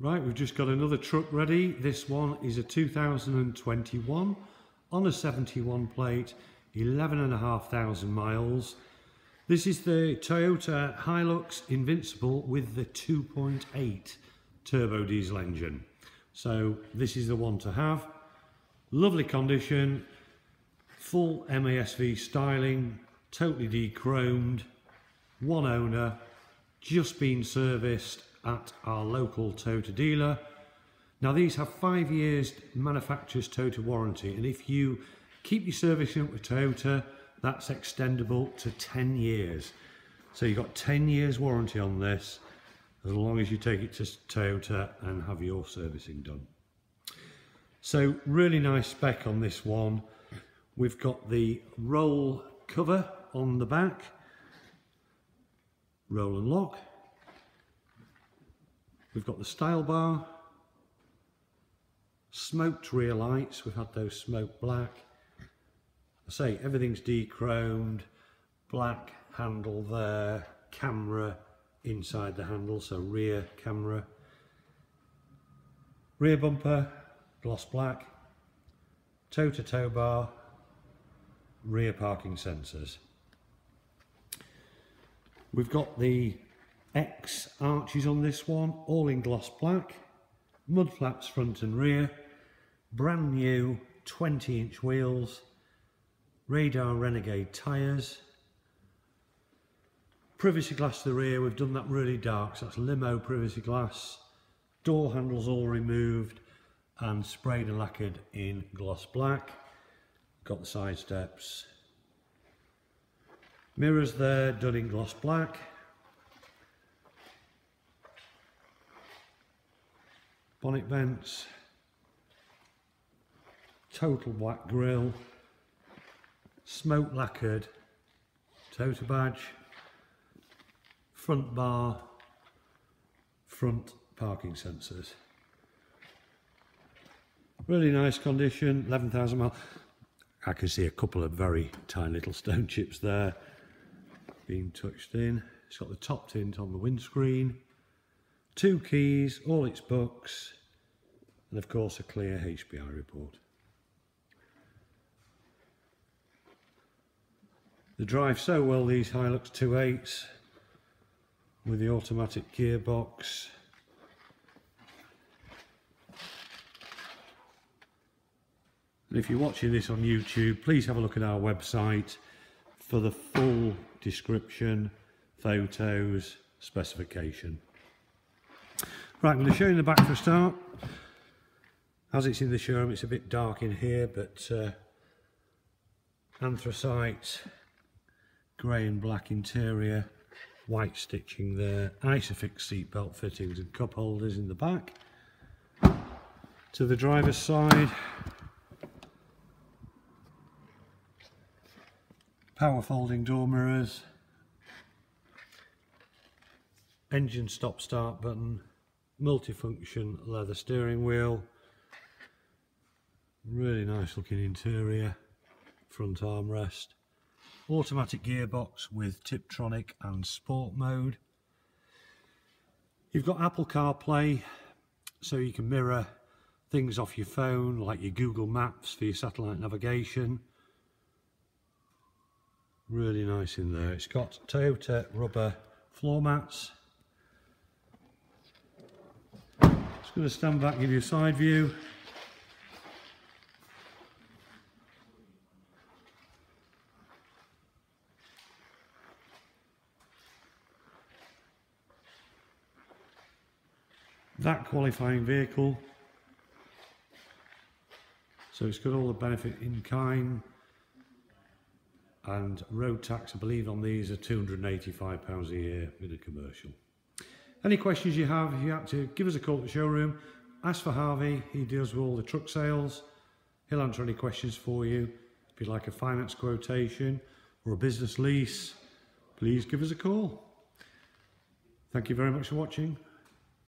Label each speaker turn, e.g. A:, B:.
A: Right, we've just got another truck ready. This one is a 2021 on a 71 plate, 11,500 miles. This is the Toyota Hilux Invincible with the 2.8 turbo diesel engine. So this is the one to have. Lovely condition, full MASV styling, totally de-chromed, one owner, just been serviced at our local Toyota dealer. Now these have five years manufacturer's Toyota warranty and if you keep your servicing with Toyota that's extendable to 10 years. So you've got 10 years warranty on this as long as you take it to Toyota and have your servicing done. So really nice spec on this one. We've got the roll cover on the back, roll and lock, We've got the style bar, smoked rear lights, we've had those smoked black. I say everything's de-chromed, black handle there, camera inside the handle, so rear camera. Rear bumper, gloss black, toe to toe bar, rear parking sensors. We've got the X arches on this one, all in gloss black, mud flaps front and rear, brand new 20 inch wheels, radar renegade tyres, privacy glass to the rear, we've done that really dark, so that's limo privacy glass, door handles all removed and sprayed and lacquered in gloss black, got the side steps, mirrors there done in gloss black, bonnet vents, total black grille, smoke lacquered, Toyota badge, front bar, front parking sensors. Really nice condition, 11,000 miles. I can see a couple of very tiny little stone chips there being touched in. It's got the top tint on the windscreen two keys, all its books, and of course a clear HPI report. They drive so well these Hilux 2.8s with the automatic gearbox. And if you're watching this on YouTube, please have a look at our website for the full description, photos, specification. Right, I'm going to show you the back for a start. As it's in the showroom, it's a bit dark in here, but uh, anthracite, grey and black interior, white stitching there, Isofix seatbelt fittings and cup holders in the back. To the driver's side, power folding door mirrors, engine stop start button, multifunction leather steering wheel. Really nice looking interior front armrest automatic gearbox with Tiptronic and sport mode. You've got Apple CarPlay so you can mirror things off your phone like your Google Maps for your satellite navigation. Really nice in there. It's got Toyota rubber floor mats Just going to stand back, give you a side view. That qualifying vehicle. So it's got all the benefit in kind and road tax I believe on these are £285 a year in a commercial. Any questions you have, you have to give us a call at the showroom. Ask for Harvey, he deals with all the truck sales. He'll answer any questions for you. If you'd like a finance quotation or a business lease, please give us a call. Thank you very much for watching.